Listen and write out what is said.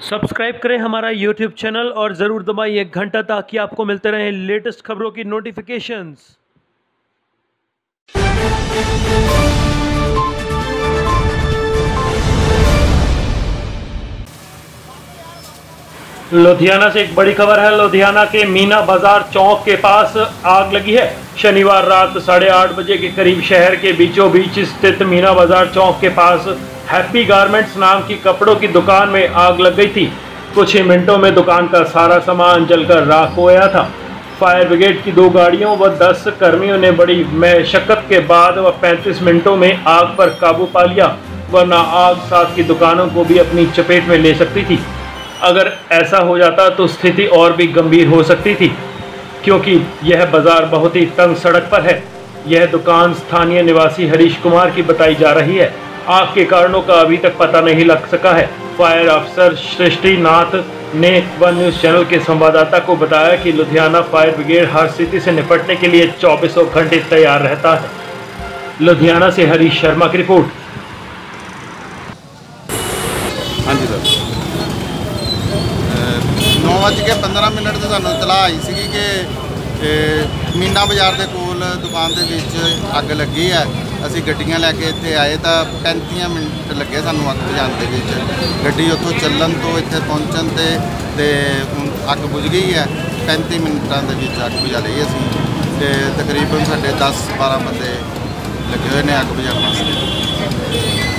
Subscribe करें हमारा YouTube channel और ज़रूर दबाइए घंटा ताकि आपको मिलते रहें लेटेस्ट खबरों की नोटिफिकेशंस लुधियाना से एक बड़ी खबर है, लुधियाना के मीना बाज़ार चौक के पास आग लगी है। शनिवार रात साढ़े आठ बजे के करीब शहर के बीचों बीच स्थित मीना बाज़ार चौक के पास हैप्पी गारमेंट्स नाम की कपड़ों की दुकान में आग लग गई थी। कुछ ही मिनटों में दुकान का सारा सामान जलकर राख हो गया था। फायर ब्रिगेड की दो गाड़ियों व दस कर्मियों ने बड़ी मशक्कत के बाद व 35 मिनटों में आग पर काबू पा लिया, वरना आग साथ की दुकानों को भी अपनी चपेट में ले सकती थी। अगर ऐसा हो जाता तो स्थिति और भी गंभीर हो सकती थी, क्योंकि यह बाज़ार बहुत ही तंग सड़क पर है। यह दुकान स्थानीय निवासी हरीश कुमार की बताई जा रही है। आग के कारणों का अभी तक पता नहीं लग सका है। फायर अफसर सृष्टि नाथ ने वन न्यूज़ चैनल के संवाददाता को बताया कि लुधियाना फायर ब्रिगेड हर स्थिति से निपटने के लिए चौबीसों घंटे तैयार रहता है। लुधियाना से हरीश शर्मा की रिपोर्ट। हाँ जी सर। नौ बज के पंद्रह मिनट तो से सू इतला आई थी कि मीना बाज़ार के कोल दुकान के अग लगी है। ਅਸੀਂ ਗੱਡੀਆਂ ਲੈ ਕੇ ਇੱਥੇ ਆਏ ਤਾਂ 35 ਮਿੰਟ ਲੱਗੇ ਸਾਨੂੰ ਅੱਗ ਬੁਝਾਉਣ ਦੇ ਵਿੱਚ। ਗੱਡੀ ਉੱਥੋਂ ਚੱਲਣ ਤੋਂ ਇੱਥੇ ਪਹੁੰਚਣ ਤੇ ਤੇ ਹੁਣ ਅੱਗ ਬੁਝ ਗਈ ਹੈ। 35 ਮਿੰਟਾਂ ਦੇ ਵਿੱਚ ਅੱਗ ਬੁਝਾ ਲਈ ਅਸੀਂ। ਤੇ ਤਕਰੀਬਨ ਸਾਡੇ 10 12 ਬੰਦੇ ਲੱਗੇ ਹੋਏ ਨੇ ਅੱਗ ਬੁਝਾਉਣ ਵਾਸਤੇ।